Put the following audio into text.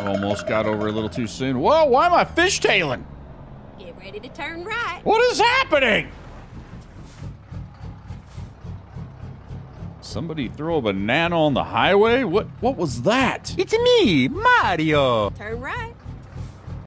Almost got over a little too soon. Whoa, why am I fishtailing? Get ready to turn right. What is happening? Somebody throw a banana on the highway? What what was that? It's me, Mario. Turn right.